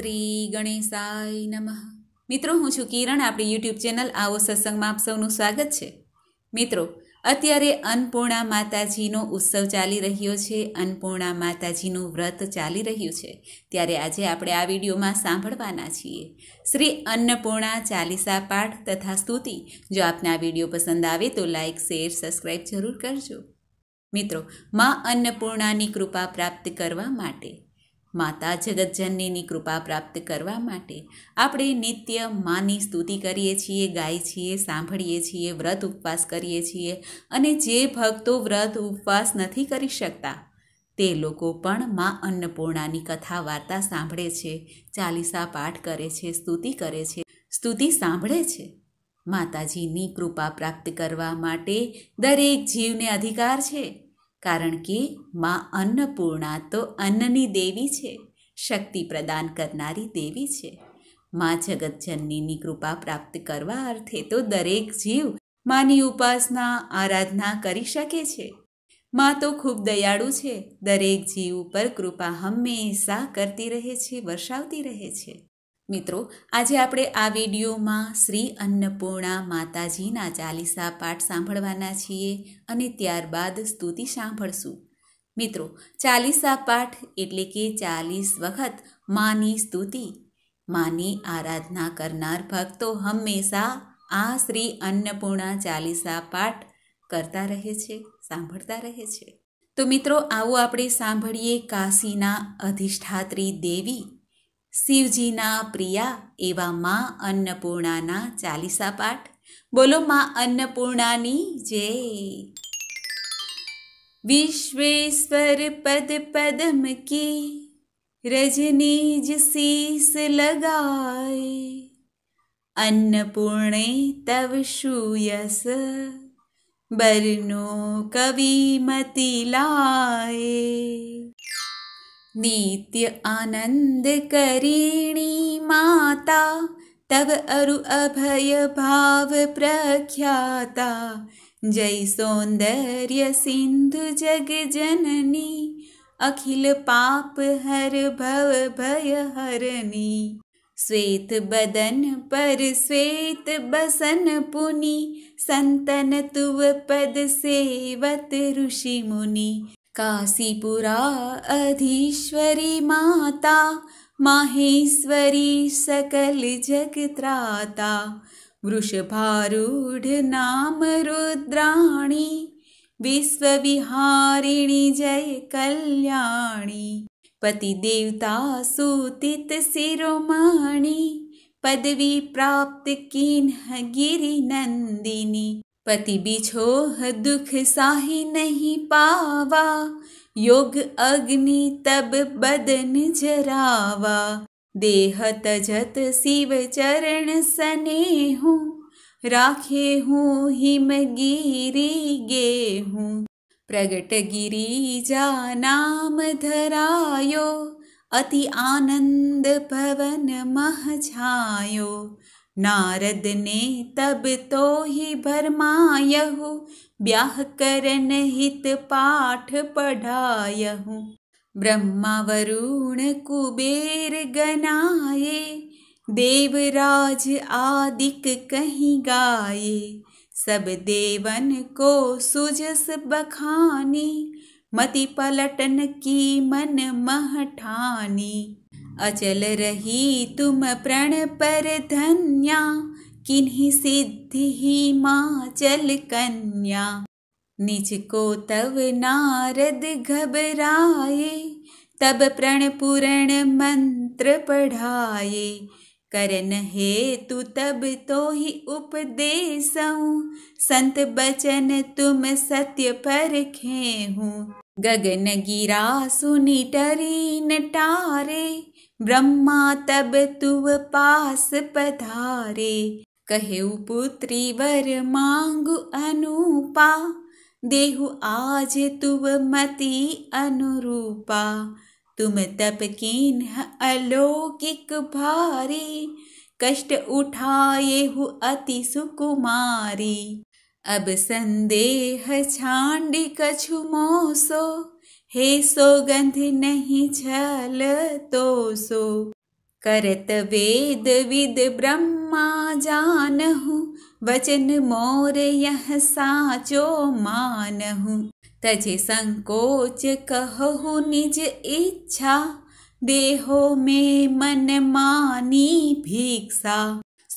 શ્રી ગણેશાય નમઃ. મિત્રો, હું છું કિરણ. આપણી યુટ્યુબ ચેનલ આવો સત્સંગમાં આપ સૌનું સ્વાગત છે. મિત્રો, અત્યારે અન્નપૂર્ણા માતાજીનો ઉત્સવ ચાલી રહ્યો છે. અન્નપૂર્ણા માતાજીનું વ્રત ચાલી રહ્યું છે. ત્યારે આજે આપણે આ વિડીયોમાં સાંભળવાના છીએ. શ્રી અન્નપૂર્ણા ચાલીસા પાઠ તથા સ્તુતિ. જો આપને આ વીડિયો પસંદ આવે તો લાઇક શેર સબસ્ક્રાઈબ જરૂર કરજો. મિત્રો, માં અન્નપૂર્ણાની કૃપા પ્રાપ્ત કરવા માટે માતા જગતજનનીની કૃપા પ્રાપ્ત કરવા માટે આપણે નિત્ય માની સ્તુતિ કરીએ છીએ ગાય છીએ, સાંભળીએ છીએ, વ્રત ઉપવાસ કરીએ છીએ અને જે ભક્તો વ્રત ઉપવાસ નથી કરી શકતા, તે લોકો પણ મા અન્નપૂર્ણાની કથા વાર્તા સાંભળે છે, ચાલીસા પાઠ કરે છે, સ્તુતિ કરે છે, સ્તુતિ સાંભળે છે. માતાજીની કૃપા પ્રાપ્ત કરવા માટે દરેક જીવને અધિકાર છે. કારણ કે માં અન્નપૂર્ણા તો અન્નની દેવી છે, શક્તિ પ્રદાન કરનારી દેવી છે. માં જગતજનનીની કૃપા પ્રાપ્ત કરવા અર્થે તો દરેક જીવ માની ઉપાસના, આરાધના કરી શકે છે. માં તો ખૂબ દયાળુ છે, દરેક જીવ ઉપર કૃપા હંમેશા કરતી રહે છે વર્ષાવતી રહે છે. મિત્રો, આજે આપણે આ વિડીયોમાં શ્રી અન્નપૂર્ણા માતાજીના ચાલીસા પાઠ સાંભળવાના છીએ અને ત્યારબાદ સ્તુતિ સાંભળશું. મિત્રો, ચાલીસા પાઠ એટલે કે ચાલીસ વખત માની સ્તુતિ. માની આરાધના કરનાર ભક્તો હંમેશા આ શ્રી અન્નપૂર્ણા ચાલીસા પાઠ કરતા રહે છે, સાંભળતા રહે છે. તો મિત્રો, આવો આપણે સાંભળીએ કાશીના અધિષ્ઠાત્રી દેવી. શિવજીના પ્રિયા એવા મા અન્નપૂર્ણાના ચાલીસા પાઠ. બોલો માં અન્નપૂર્ણાની જય. વિશ્વેશ્વર પદ પદમ કી રજનીજ શીસ લગાય. અન્નપૂર્ણે તવ શુયસ, બરનો કવિમતી લાય. नित्य आनंद करीणी माता तव अरु अभय भाव प्रख्याता। जय सौन्दर्य सिन्धु जग जननी अखिल पाप हर भव भय हरनी। श्वेत बदन पर श्वेत बसन पुनि संतन तुव पद सेवत ऋषि मुनि काशीपुरा अधीश्वरी माता माहेश्वरी सकल जगत्राता वृषभारूढ नाम रुद्राणी विश्वविहारिणि जय कल्याणी पतिदेवता सुतित शिरोमणि पदवी प्राप्त किन्ह गिरिनन्दिनी પતિ બીછો દુઃખ સાહી નહીં પાવા. યોગ અગ્નિ તબ બદન જરાવા. દેહ તજત શિવ ચરણ સને હું રાખે હું હિમગીરી ગે હું પ્રગટ ગિરીજા નામ ધરાયો. અતિ આનંદ ભવન મહ છાયો. नारद ने तब तो ही भरमायहु ब्याह करन हित पाठ पढ़ायहु ब्रह्मा वरुण कुबेर गनाए देवराज आदिक कहीं गाये सब देवन को सुजस बखानी मति पलटन की मन महठानी अचल रही तुम प्रण पर धन्या, किन्हीं सिद्धि ही माँ चल कन्या। निज को तव नारद घबराए, तब प्रण पुरण मंत्र पढ़ाए। करन हेतु तब तो ही उपदेशऊँ, संत बचन तुम सत्य पर हूँ ગગનગીરા સુનિટરી નટારે બ્રહ્મા તબ તુવ પાસ પધારે કહેવું પુત્રી વર માંગુ અનુપા દેહુ આજ તુવ મતી અનુરૂપા તુમ તપકીન અલૌકિક ભારી કષ્ટ ઉઠાયે હુ અતિ સુકુમારી અબ સંદેહ છાંડી કછુ મોસો હે સોગંધ નહીં છલતો સો કરત વેદ વિદ બ્રહ્મા જાનહુ વચન મોર યહ સાચો માનહુ તજે સંકોચ કહુ નિજ ઈચ્છા દેહો મે મન માની ભિક્ષા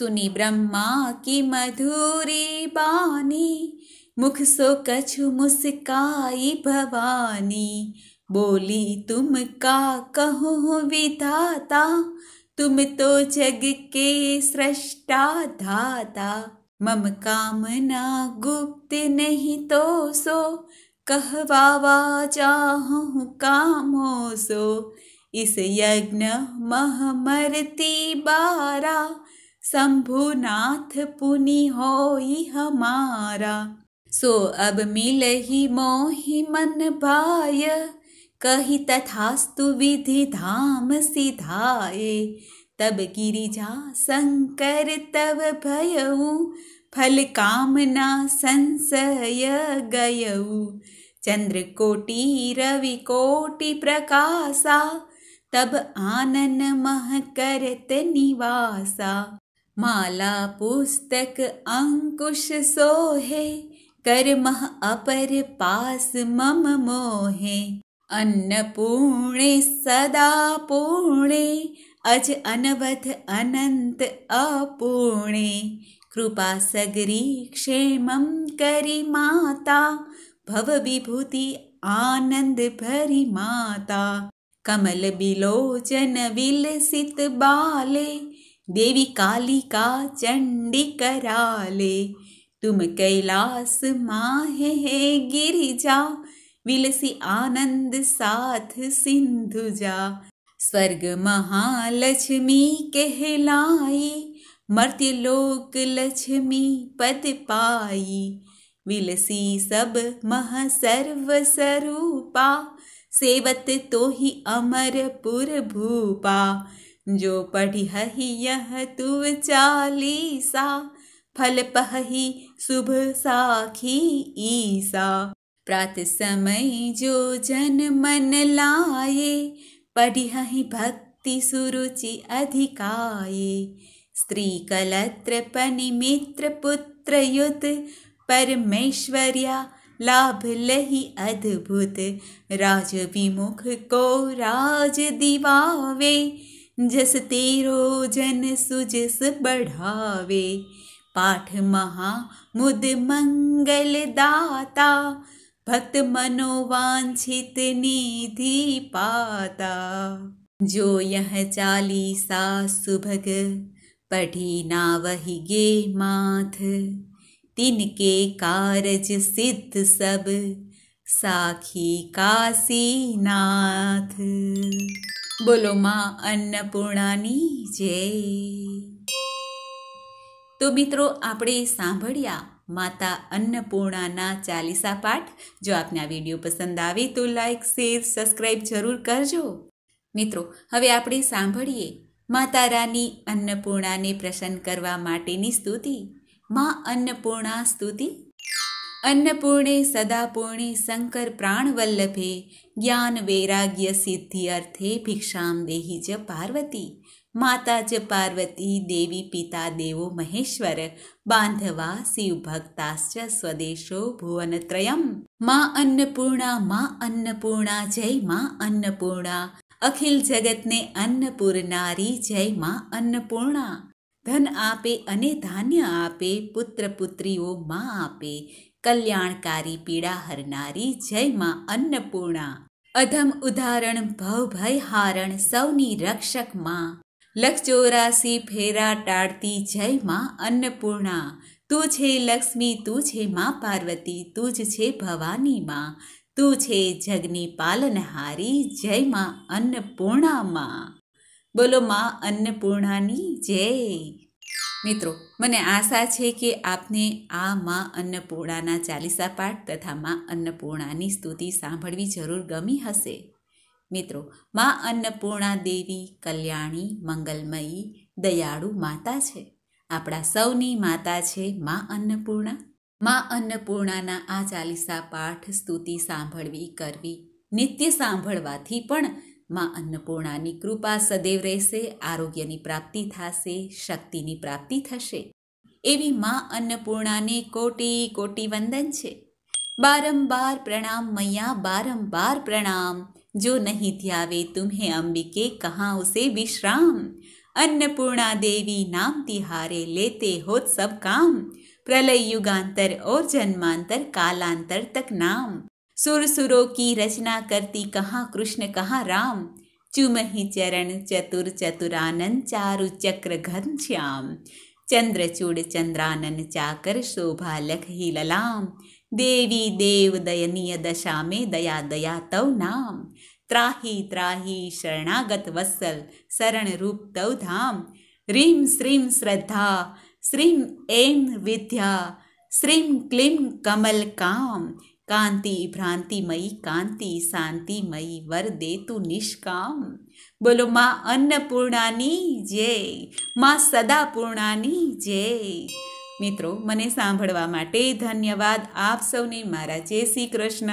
सुनी ब्रह्मा की मधुरी बानी मुख सो कछु मुस्काई भवानी। बोली, तुम का कहो विधाता? तुम तो जग के सृष्टा धाता। मम कामना गुप्त नहीं तो सो, कहवावा चाहूँ कामो सो। इस यज्ञ मह मरती बारा શંભુનાથ પુની હોઈ હમારા સો અબ મિલહી મોહી મન ભાય કહી તથાસ્તુ વિધિ ધામ સીધાએ તબ ગિરિજા શંકર તવ ભયવું ફલ કામના સંશય ગયવું ચંદ્રકોટી રવિકોટી પ્રકાશા તબ આનન મહ કરત નિવાસા माला पुस्तक अंकुश सोहे कर मह अपर पास मम मोहे। अन्नपूर्णे सदा पूर्णे अज अनवध अपूर्णे। कृपा सगरी क्षेमं करी माता भव विभूति आनंद भरी माता। कमल बिलोचन विलसित बाले देवी काली का चंडी कराले तुम कैलास माहे हे गिरिजा, विलसी आनंद साथ सिंधु जा स्वर्ग महालक्ष्मी कहलाई, मर्त्य लोक लक्ष्मी पद पाई। विलसी सब मह सर्व स्वरूपा सेवत तो ही अमरपुर भूपा। जो पढ़ी यह तु चालीसा, फल पही शुभ साखी ईसा। प्रात समय जो जन मन लाए पढ़ी भक्ति सुरुचि अधिकाये स्त्री कलत्र पनि मित्र पुत्र युत, परमेश्वर्या लाभ लही अद्भुत। राज विमुख को राज दिवावे जस तेरो जन सुजस बढ़ावे, पाठ महा मुद मंगल दाता, भक्त मनोवांछित निधि पाता। जो यह चालीसा सुभग, पढ़ी ना वही गे माथ। तिनके कारज सिद्ध सब, साखी काशीनाथ બોલો માં અન્નપૂર્ણાની જય. તો મિત્રો, આપણે સાંભળ્યા માતા અન્નપૂર્ણાના ચાલીસા પાઠ. જો આપને આ વીડિયો પસંદ આવે તો લાઈક, શેર સબસ્ક્રાઈબ જરૂર કરજો. મિત્રો, હવે આપણે સાંભળીએ માતા રાની અન્નપૂર્ણાને પ્રસન્ન કરવા માટેની સ્તુતિ. માં અન્નપૂર્ણા સ્તુતિ. અન્નપૂર્ણે સદાપૂર્ણે શંકર પ્રાણવલ્લભે જ્ઞાન વૈરાગ્ય સિદ્ધિ અર્થે ભિક્ષામ દેહી જ પાર્વતી માતા જ પાર્વતી દેવી પિતા દેવો મહેશ્વર બાંધવા શિવ ભક્તાશ્ચ સ્વદેશો ભુવનત્રયમ મા અન્નપૂર્ણા મા અન્નપૂર્ણા જય મા અન્નપૂર્ણા અખિલ જગતને અન્નપૂર્ણારી જય મા અન્નપૂર્ણા ધન આપે અને ધાન્ય આપે પુત્ર પુત્રીઓ માં આપે કલ્યાણકારી પીડા હરનારી જય માં અન્નપૂર્ણા. અધમ ઉદાહરણ ભવ ભય હારણ સૌની રક્ષકમાં. લક્ષ ચોરાસી ફેરા ટાળતી જય માં અન્નપૂર્ણા. તું છે લક્ષ્મી, તું છે માં પાર્વતી, તું જ છે ભવાની માં. તું છે જગની પાલનહારી, જય માં અન્નપૂર્ણા માં. બોલો માં અન્નપૂર્ણાની જય. મિત્રો મને આશા છે કે આપને આ માં અન્નપૂર્ણાના ચાલીસા પાઠ તથા માં અન્નપૂર્ણાની સ્તુતિ સાંભળવી જરૂર ગમી હશે. મિત્રો, માં અન્નપૂર્ણા દેવી કલ્યાણી, મંગલમયી, દયાળુ માતા છે. આપણા સૌની માતા છે માં અન્નપૂર્ણા. માં અન્નપૂર્ણાના આ ચાલીસા પાઠ સ્તુતિ સાંભળવી, કરવી, નિત્ય સાંભળવાથી પણ માં અન્નપૂર્ણાની કૃપા સદૈવ રહેશે આરોગ્યની પ્રાપ્તિ થશે શક્તિની પ્રાપ્તિ થશે એવી માં અન્નપૂર્ણાને કોટી કોટી વંદન છે બારંબાર પ્રણામ મૈયા બારંબાર પ્રણામ જો નહીં ધ્યાવે તુમ્હે અંબિકે કહા ઉસે વિશ્રામ अन्नपूर्णा देवी नाम तिहारे लेते होत सब काम प्रलय युगांतर और जन्मांतर कालांतर तक नाम सुर सुरों की रचना करती कहाँ कृष्ण कहाँ राम चुमहि चरण चतुर चतुरानंद चारु चक्र घन श्याम चंद्रचूड़ चंद्रानन चाकर शोभा लख ही ललाम देवी देव दयनीय दशा में दया दया तव नाम ત્રાહી ત્રાહી શરણાગત વત્સલ શરણરૂપ તવ ધામ રીમ શ્રીમ શ્રદ્ધા શ્રીમ એમ વિદ્યા શ્રીમ ક્લીમ કમલ કામ કાંતિ ભ્રાંતિમયી, કાંતિ શાંતિમયી વર તું નિષ્કામ. બોલો, માં અન્નપૂર્ણાની જય, માં સદાપૂર્ણાની જય. મિત્રો, મને સાંભળવા માટે ધન્યવાદ આપ સૌને, મારા જય શ્રી કૃષ્ણ.